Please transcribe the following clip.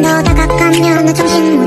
너다가 가면 나 정신